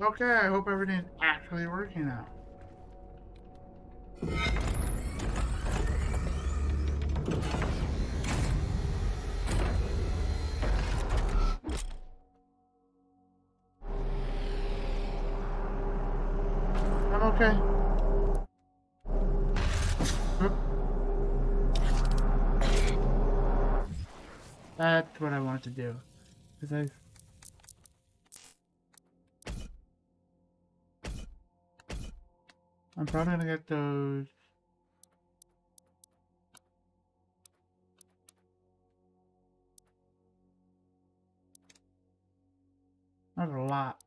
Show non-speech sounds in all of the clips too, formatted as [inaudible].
Okay, I hope everything's actually working now. I'm okay. That's what I want to do. Because I I'm probably gonna get those. That's a lot.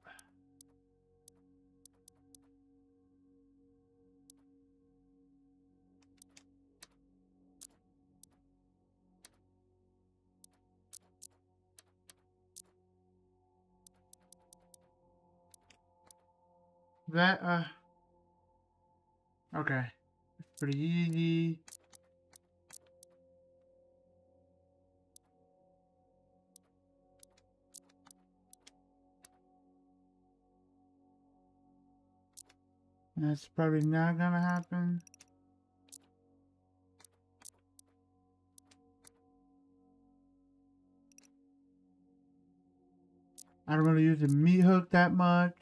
That, uh... Okay. Pretty easy. That's probably not gonna happen. I don't really use the meat hook that much.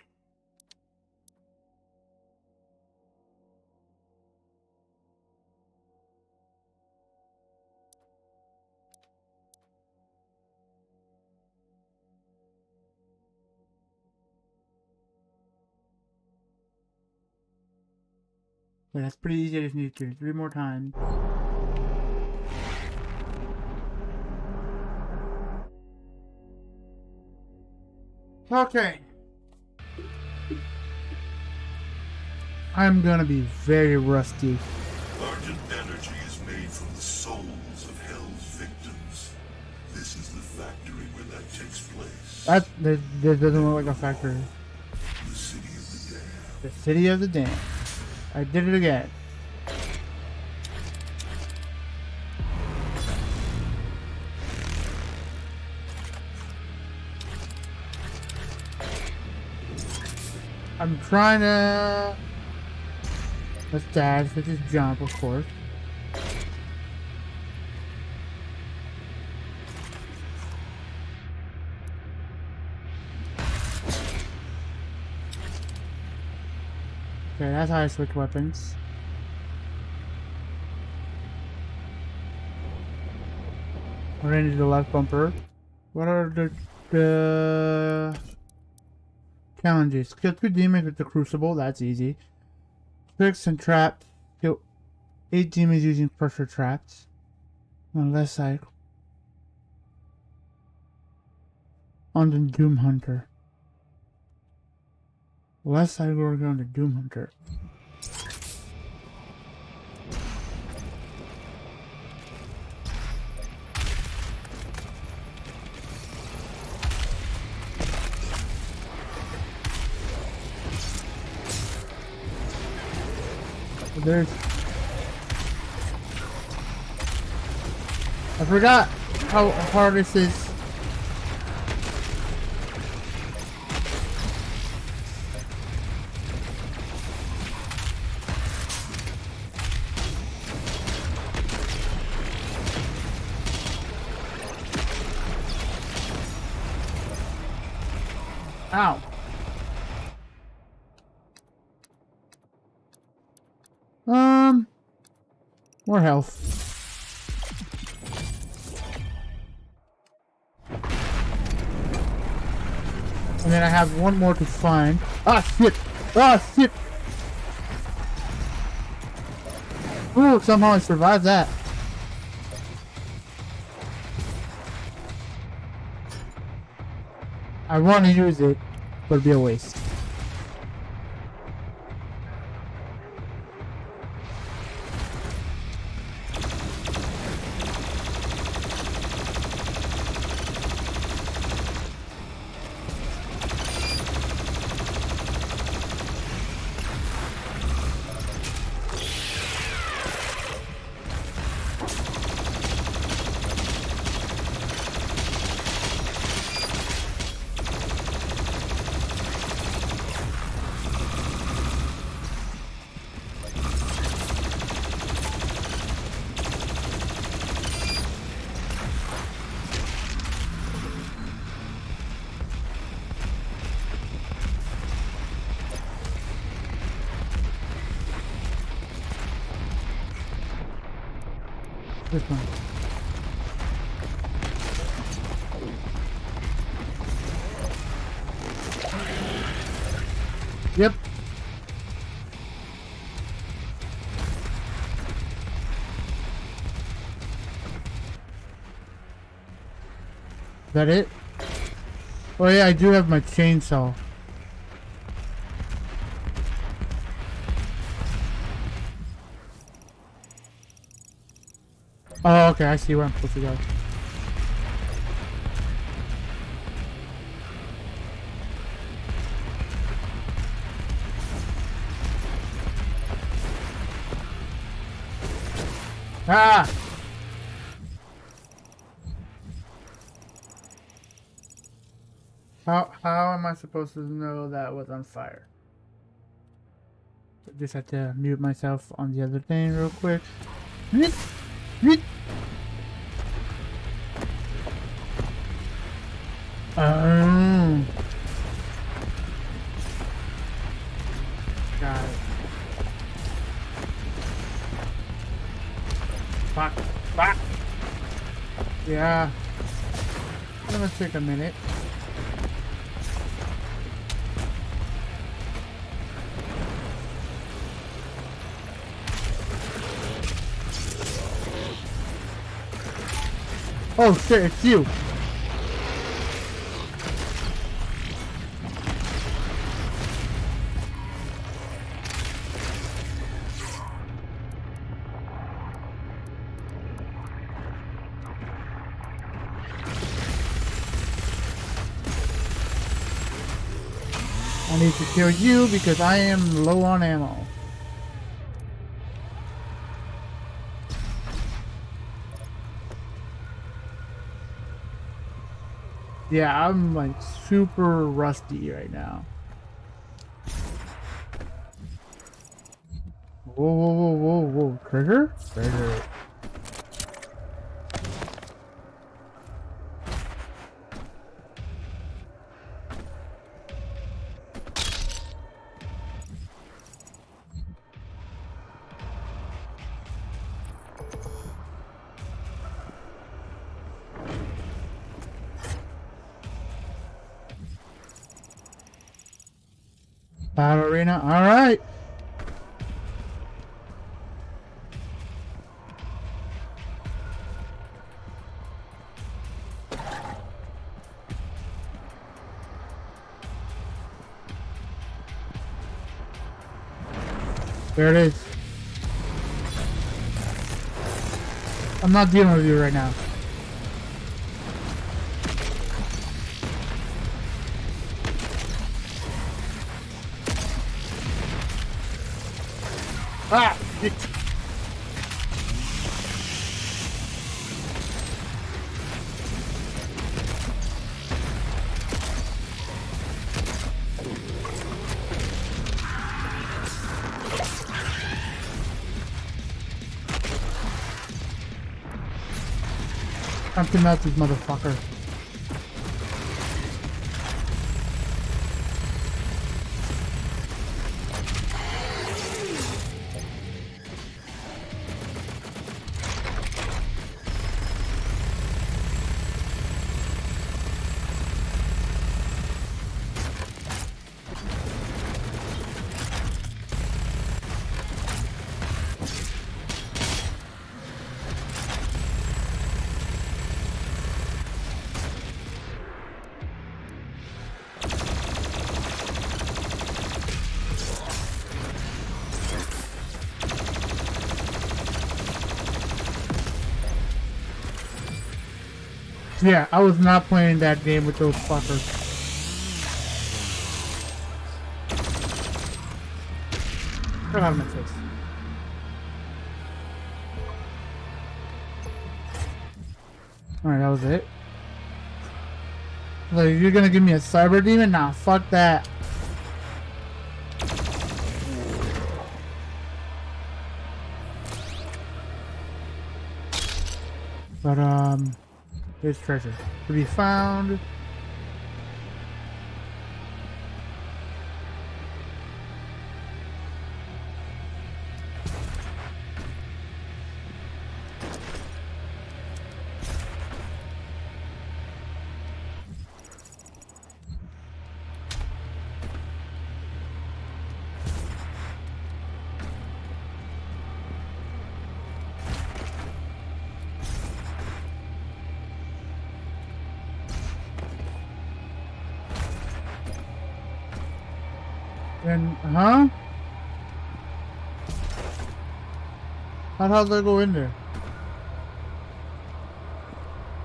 But that's pretty easy. I just need to three more times. Okay. I'm gonna be very rusty. Argent energy is made from the souls of Hell's victims. This is the factory where that takes place. That, that, that doesn't look like a factory. The city of the damned. The city of the damned. I did it again. I'm trying to... Let's dash, let's just jump, of course. How I switch weapons. We're into the left bumper. What are the, the challenges? Kill two demons with the crucible, that's easy. Tricks and traps. Kill eight demons using pressure traps. On the left side. On the Doom Hunter. Left time we're going to Doom Hunter. There's. I forgot how hard this is. More health. And then I have one more to find. Ah, shit! Ah, shit! Ooh, somehow I survived that. I want to use it, but it'd be a waste. This one. Yep. Is that it? Oh yeah, I do have my chainsaw. Okay, I see where I'm supposed to go. Ah! How, how am I supposed to know that was on fire? Just have to mute myself on the other thing real quick. Yeah. Gonna take a minute. Oh shit, it's you. Kill you because I am low on ammo. Yeah, I'm like super rusty right now. Whoa, whoa, whoa, whoa, whoa. Trigger? Trigger. There it is. I'm not dealing with you right now. Ah! Melt this motherfucker. Not playing that game with those fuckers. Get out my face. Alright, that was it. Like, you're gonna give me a cyber demon? Nah, fuck that. But, um... Here's treasure. To be found. How did I go in there?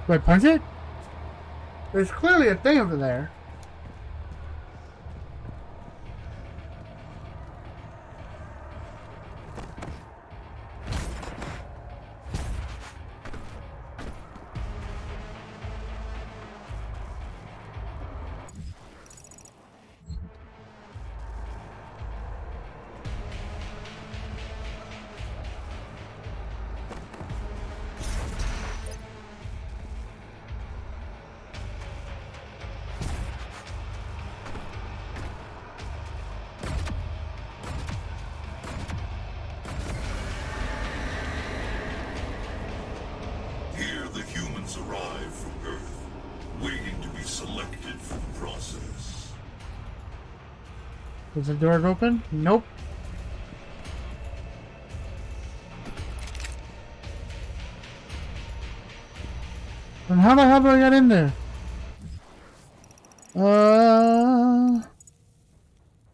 Do I punch it? There's clearly a thing over there. Arrive from Earth, waiting to be selected for the process. Is the door open? Nope. And how the hell do I get in there? Uh,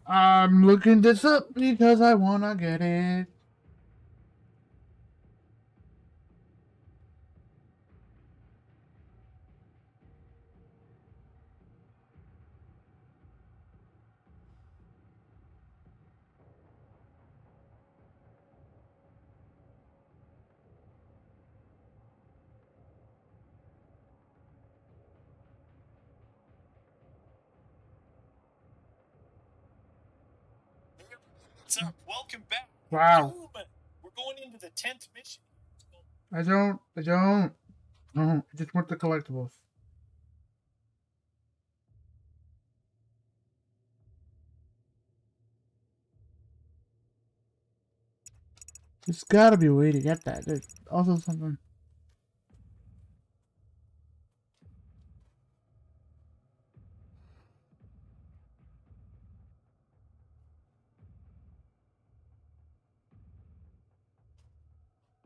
I'm looking this up because I wanna get it. What's up? Welcome back. Wow. Boom. We're going into the tenth mission. I don't. I don't. No, I just want the collectibles. There's gotta be a way to get that. There's also something.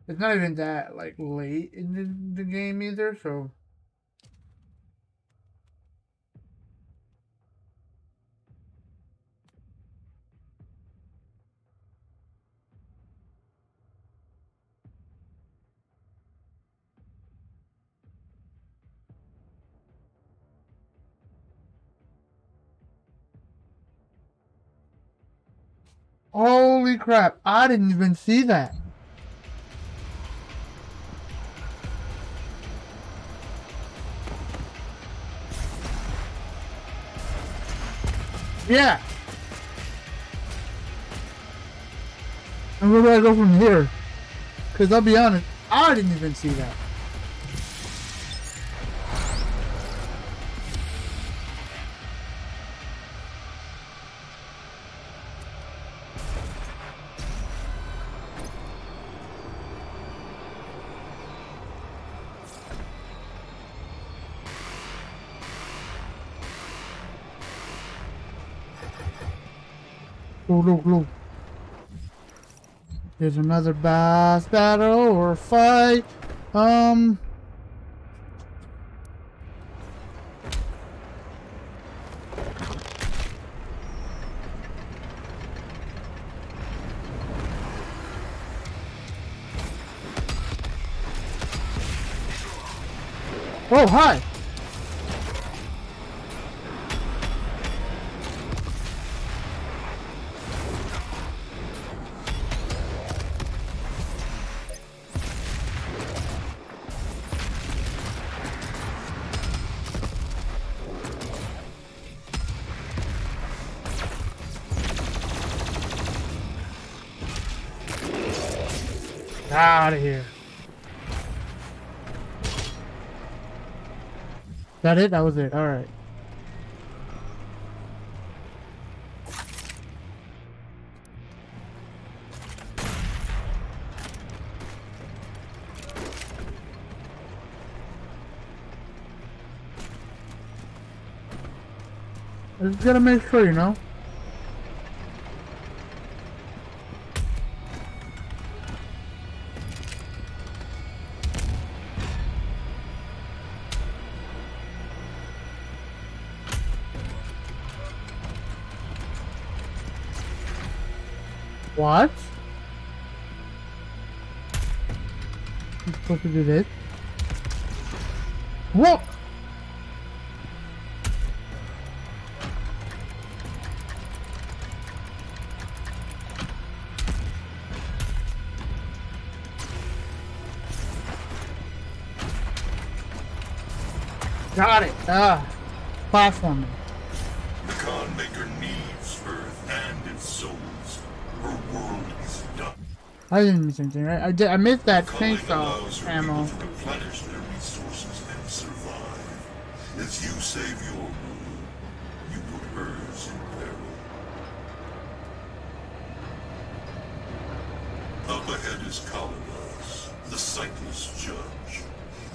It's not even that like late in the, the game either, so Holy crap, I didn't even see that. Yeah. And where do I go from here? Because I'll be honest, I didn't even see that. There's another boss battle or fight. Um. Oh, hi. Out of here. That it? That was it. All right. I just gotta make sure, you know. To do this? What? Got it. Ah, platforming. I didn't miss anything, right? I did. I missed that chainsaw ammo. people to replenish their resources and survive. As you save your world, you put hers in peril. Up ahead is Kalanas, the sightless judge.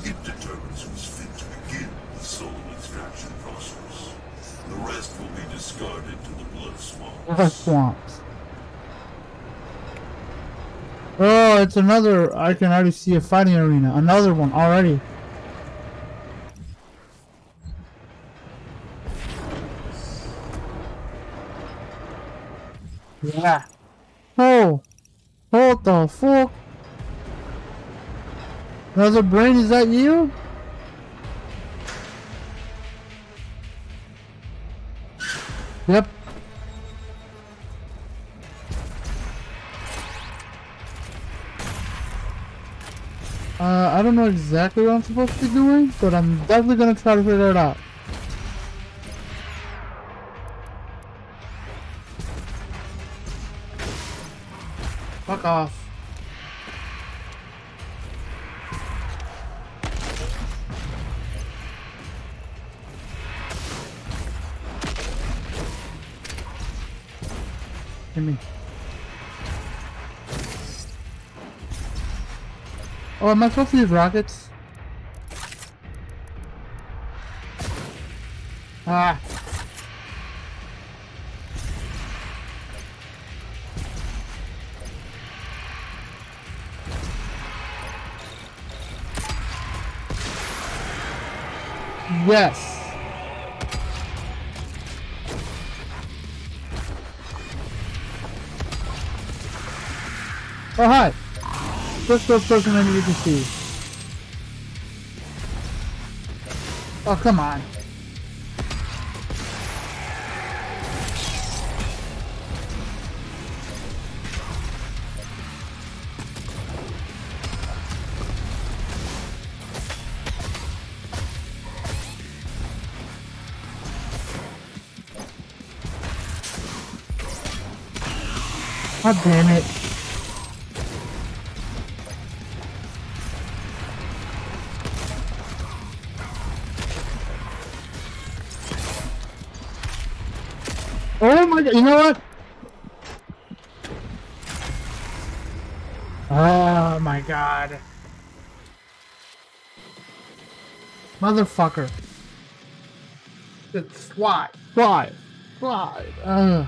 It determines who's fit to begin the soul extraction process. The rest will be discarded to the blood swamps. The swamps. Oh, it's another. I can already see a fighting arena. Another one already. Yeah. Oh. What the fuck? Another brain, is that you? Yep. Don't know exactly what I'm supposed to be doing, but I'm definitely gonna try to figure it out. Fuck off. Am I supposed to use rockets? Ah. Yes. Oh, hi. Just the person I you can see. Oh, come on. God damn it. You know what? Oh my god. Motherfucker. It's why? Why? Why? Ugh.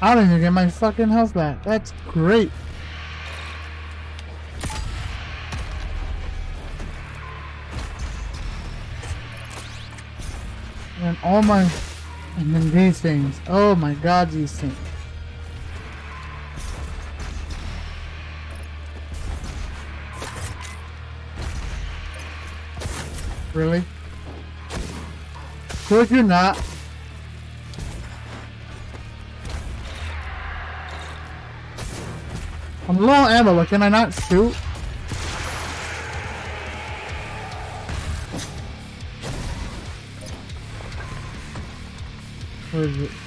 I don't even get my fucking health back. That's great. And all my and then these things. Oh my god, these things. Really? Could you not? I'm low ammo, but can I not shoot? Where is it?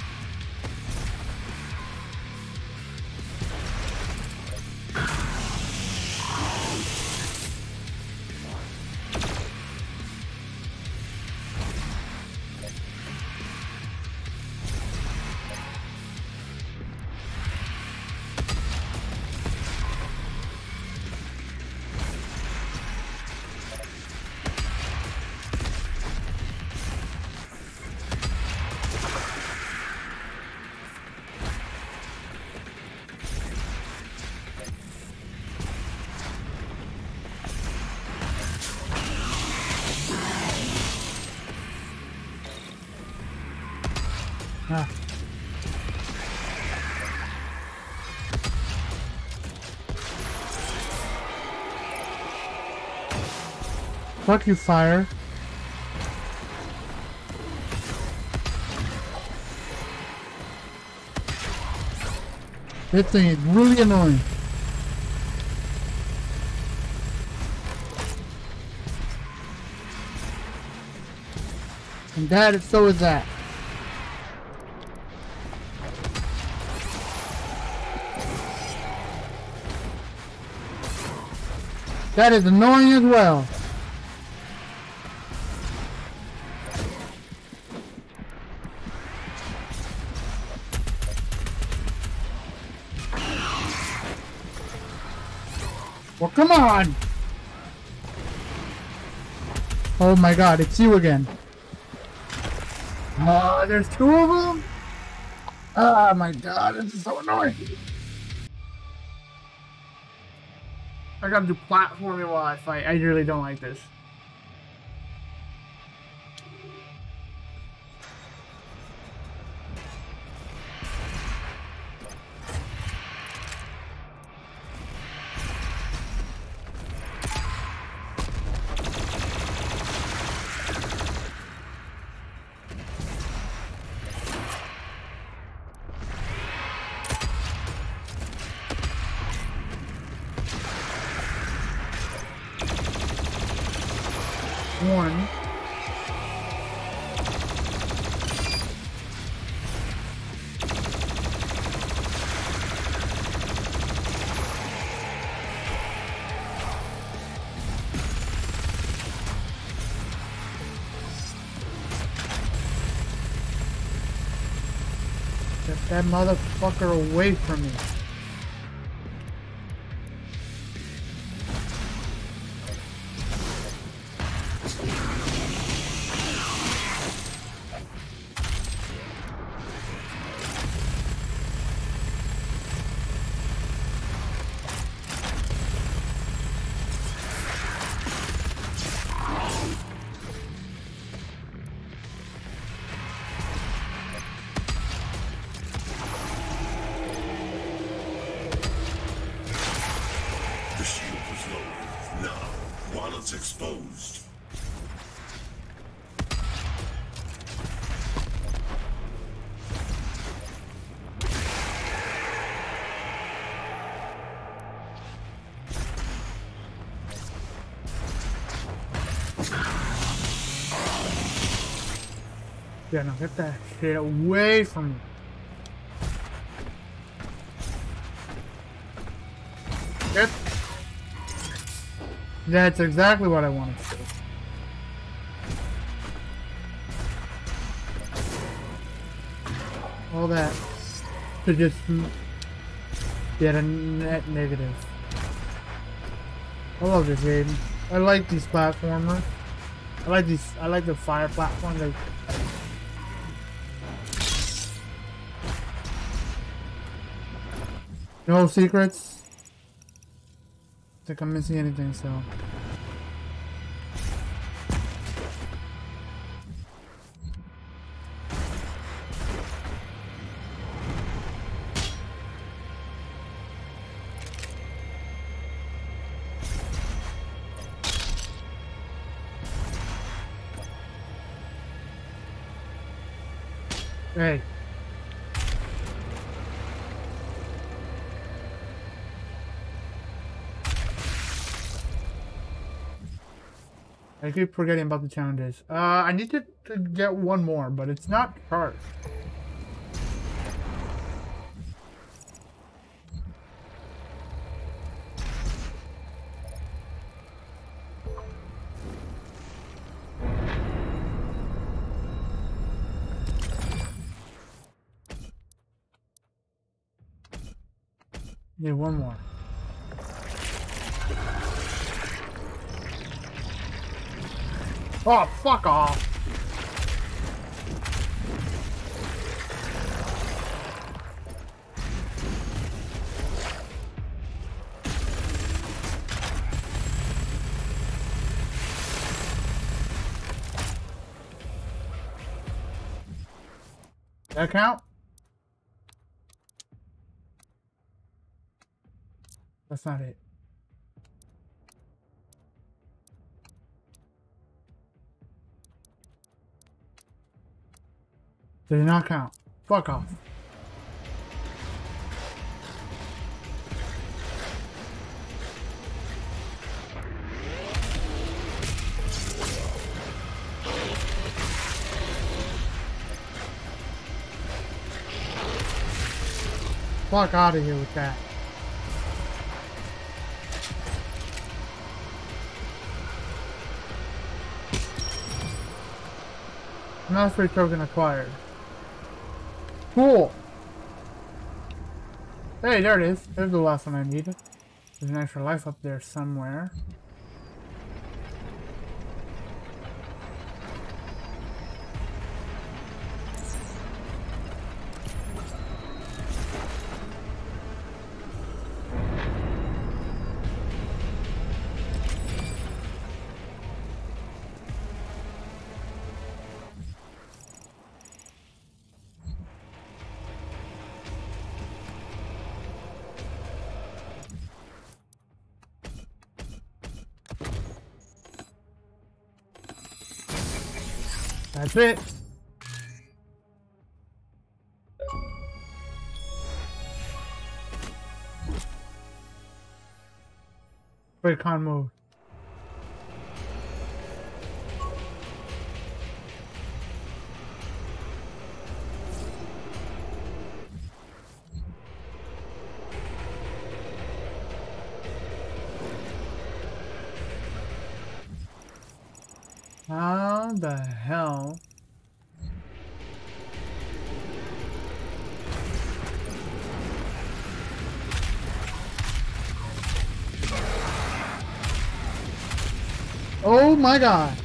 Fuck you, fire. This thing is really annoying. And that, so is that. That is annoying as well. Well, come on! Oh my god, it's you again. Oh, there's two of them? Oh my god, this is so annoying. I gotta do platforming while I fight. I really don't like this. That motherfucker away from me. Yeah, no, get that shit away from me. Get. That's exactly what I wanted to do. All that to just get a net negative. I love this game. I like these platformers. I like these. I like the fire platform. Like No secrets. think I'm missing anything, so. I keep forgetting about the challenges. Uh, I need to, to get one more, but it's not charged. Need one more. Oh, fuck off. That count? That's not it. Does not count. Fuck off. Fuck out of here with that. Mastery token acquired. Cool. Hey, there it is. There's the last one I needed. There's an extra life up there somewhere. That's it. Breakon mode. How my god.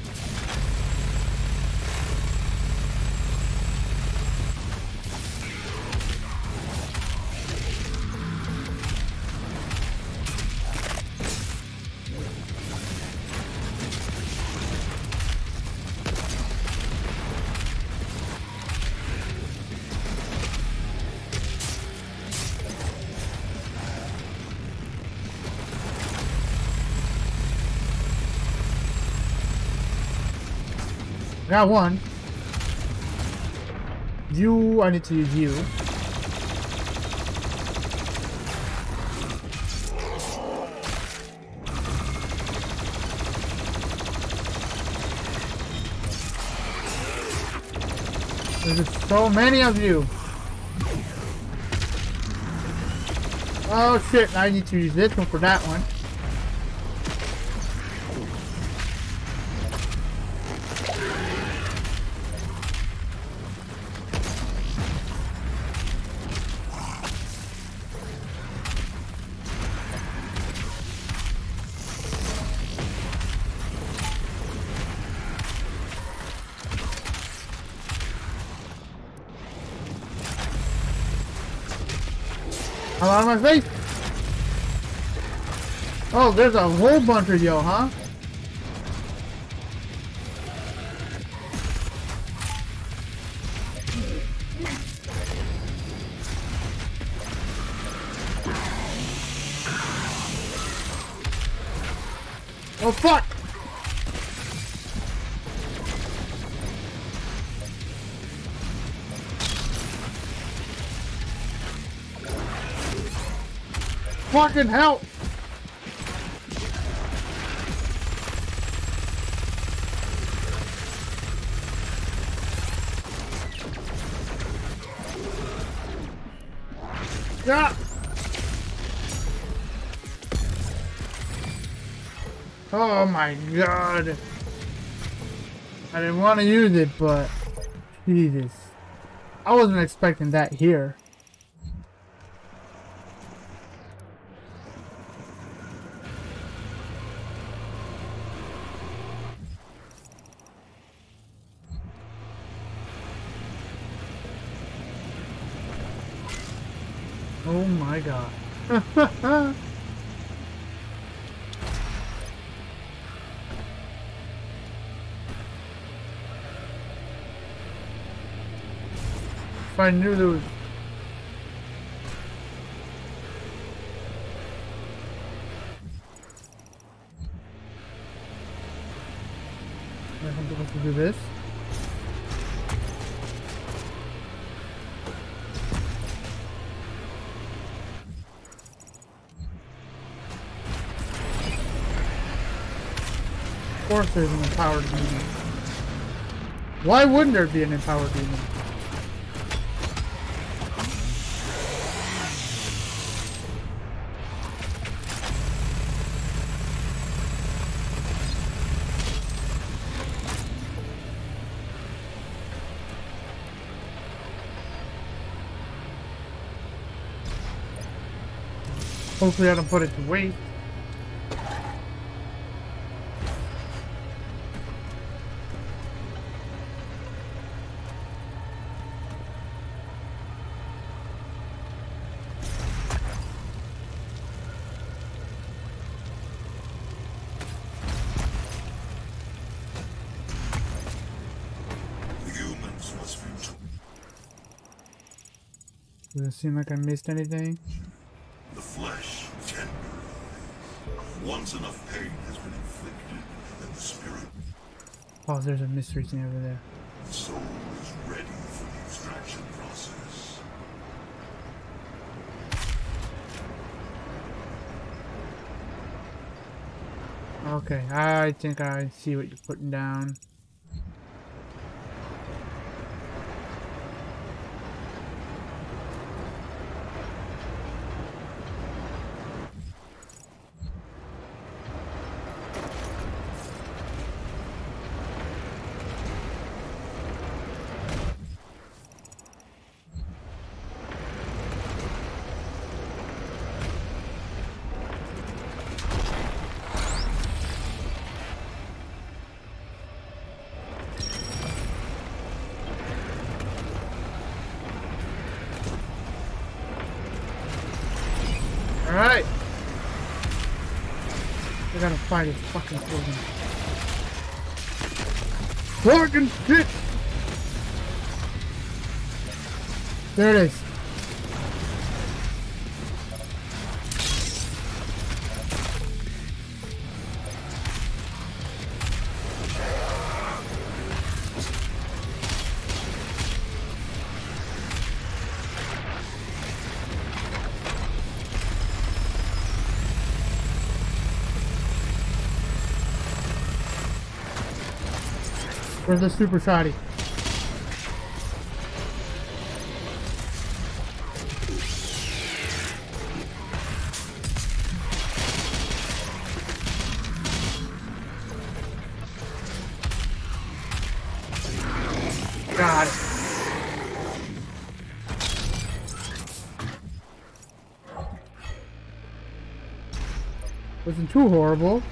Got one. You, I need to use you. There's so many of you. Oh shit, I need to use this one for that one. There's a whole bunch of yo, huh? Oh fuck! Fucking help! Oh my god. I didn't want to use it, but Jesus. I wasn't expecting that here. I knew there was... I'm to do this? Of course there's an empowered demon. Why wouldn't there be an empowered demon? Hopefully I don't put it to waste. The humans must be told. Does it seem like I missed anything? Once enough pain has been inflicted, and the spirit, Oh, there's a mystery thing over there. the soul is ready for the extraction process. Okay, I think I see what you're putting down. Alright! I gotta fight his fucking children. Fucking shit! There it is. Where's the super shoddy? God. Wasn't too horrible.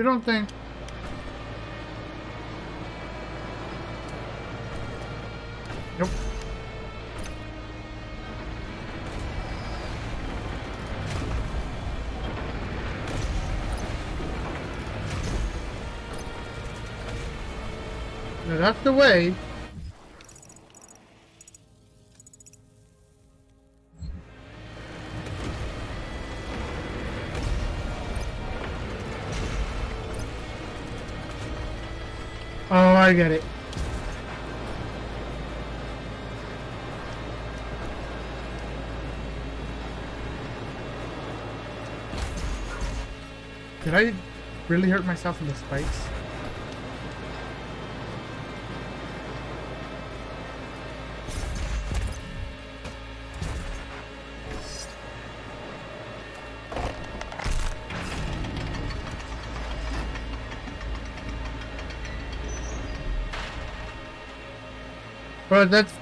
You don't think? Nope. Now that's the way. I get it. Did I really hurt myself in the spikes? But that's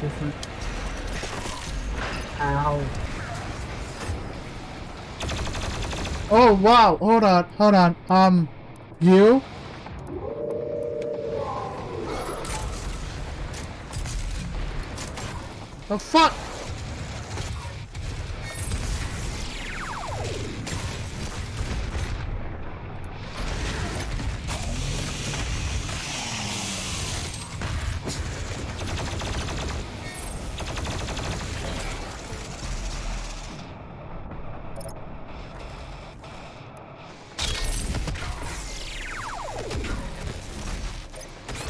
different. Ow. Oh wow, hold on, hold on. Um you? The fuck?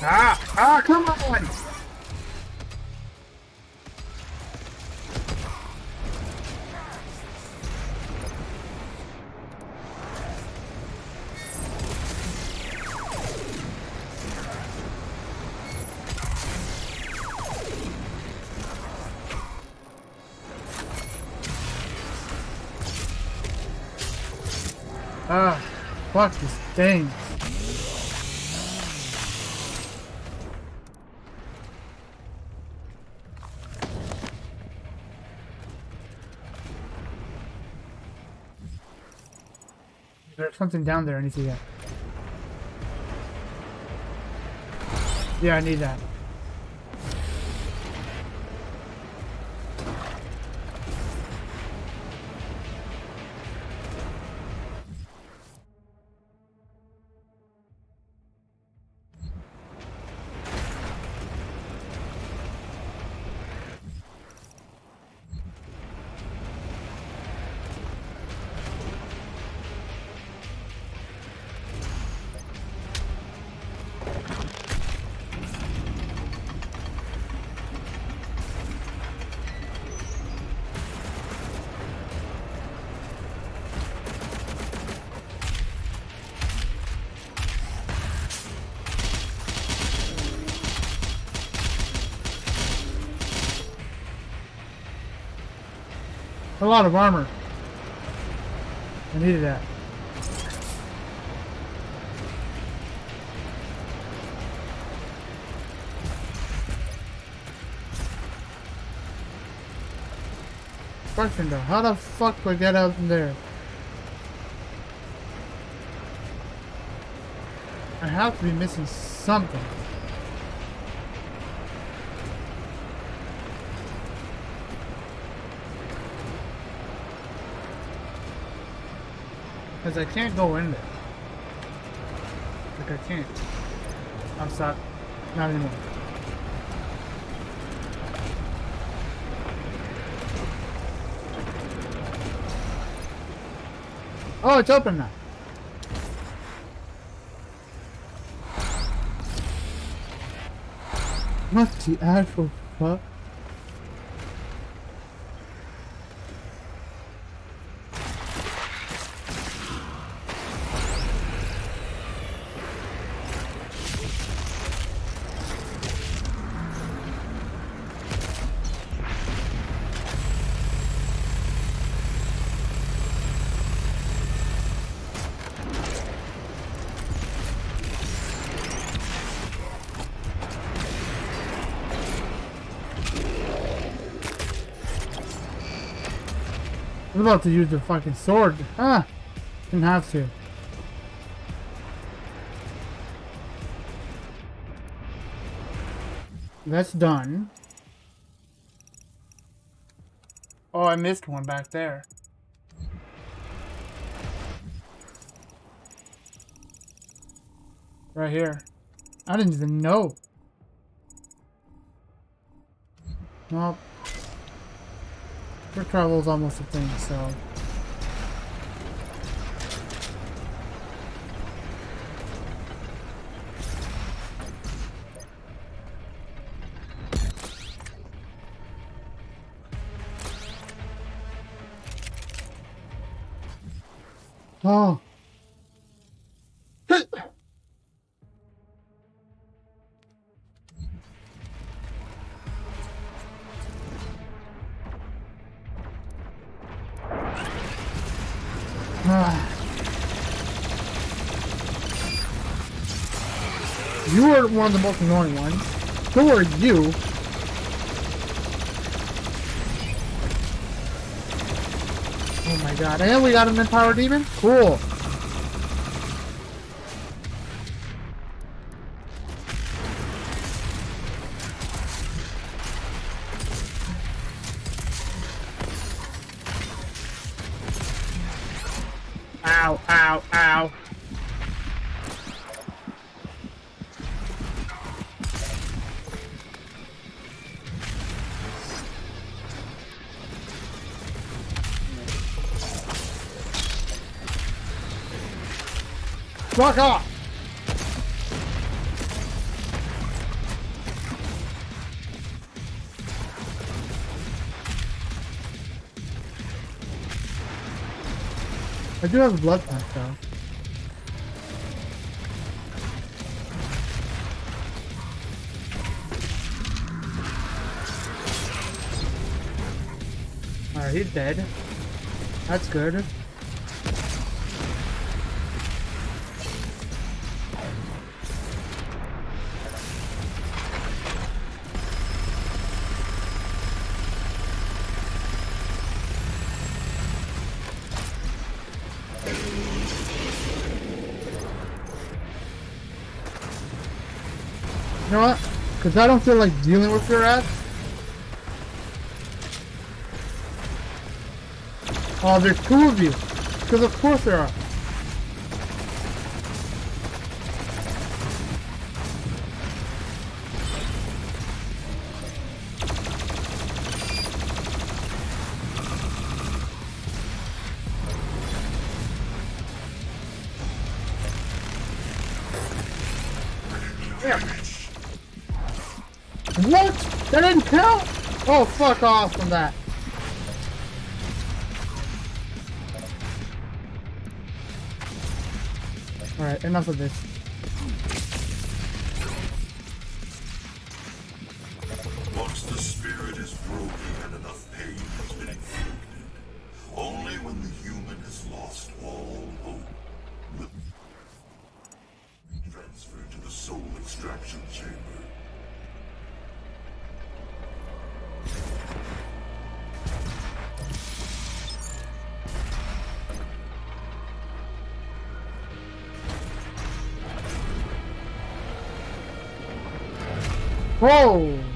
Ah! Ah, come on! Ah, fuck this thing. There's something down there I need to get. Yeah, I need that. A lot of armor. I needed that. Question though, how the fuck do I get out from there? I have to be missing something. Because I can't go in there. Like I can't. I'm stuck. Not anymore. Oh, it's open now. What the actual fuck? I was about to use the fucking sword. Ah! Didn't have to. That's done. Oh, I missed one back there. Right here. I didn't even know. Nope. Quick travel is almost a thing, so. Oh. One of the most annoying ones. Who are you. Oh my god. And we got an Empower Demon? Cool. Fuck off! I do have a blood pack though. Alright, he's dead. That's good. Because I don't feel like dealing with your ass. Oh, there's two of you. Because of course there are. Fuck off from that. Alright, enough of this. Once the spirit is broken and enough pain has been inflicted, only when the human has lost all hope will be transferred to the soul extraction chamber. Whoa!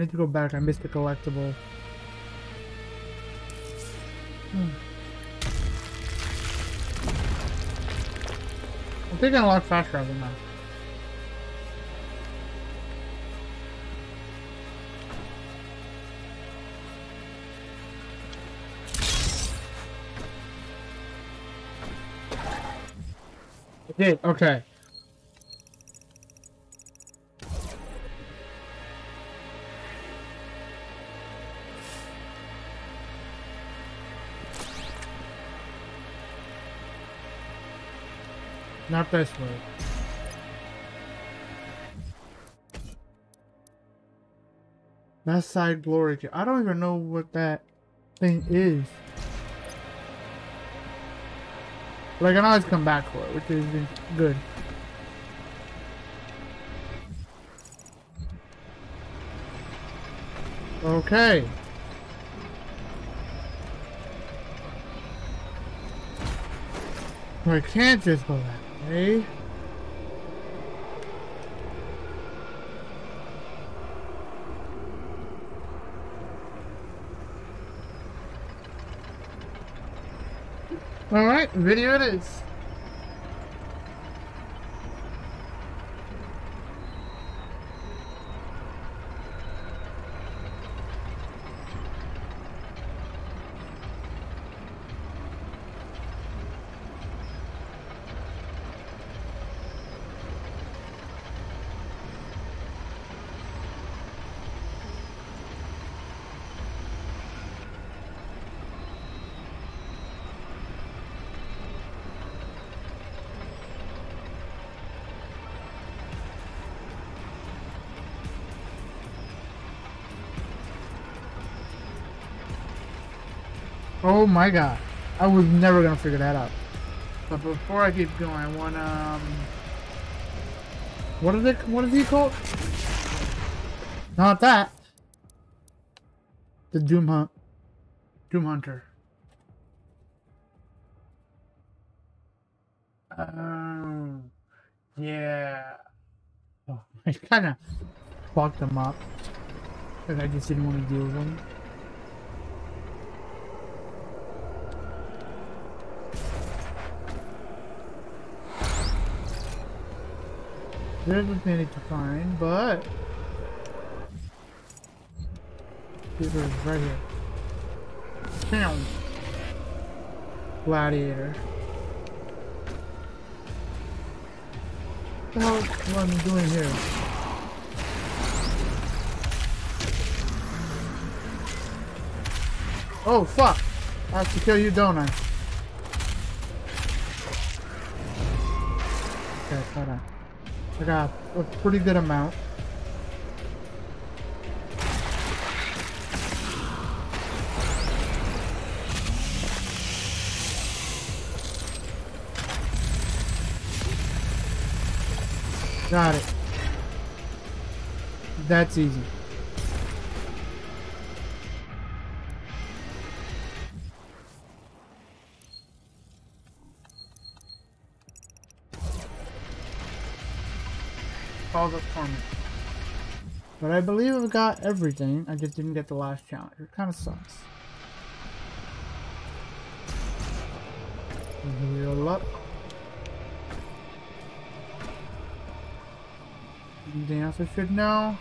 Need to go back. I missed the collectible. Hmm. I'm thinking a lot faster than that. I did. Okay. Not this way. West Side Glory. I don't even know what that thing is. But I can always come back for it, which is good. Okay. I can't just go that way. Alright, video it is. Oh my god. I was never gonna figure that out. But before I keep going, I want um, what is it? What is he called? Not that. The Doom Hunt. Doom Hunter. Oh, yeah. [laughs] Oh, I kind of fucked them up. Like I just didn't want to deal with them. There's plenty to find, but these are right here. Bam. Gladiator. What the hell am I doing here? Oh fuck! I have to kill you, don't I? Okay, hold on. I got a pretty good amount. Got it. That's easy. But I believe I've got everything. I just didn't get the last challenge. It kind of sucks. Heal up. Anything else I should know?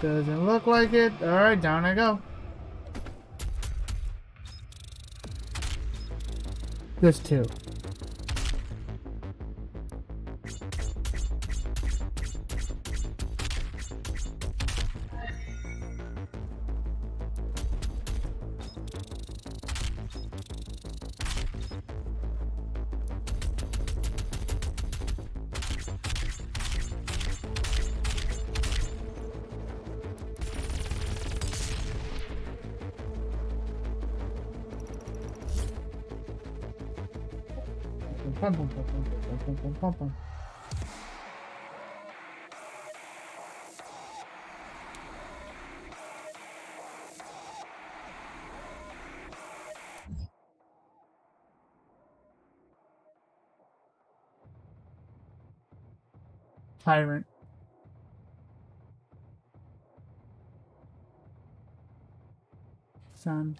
Doesn't look like it. Alright, down I go. Just two. comprends. Tyrant. Son.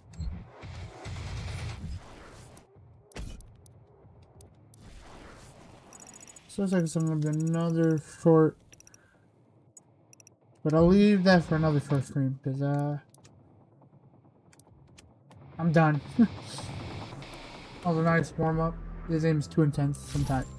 Looks like it's gonna be another short. But I'll leave that for another short stream because uh I'm done. [laughs] that was a nice warm up. This game's too intense sometimes.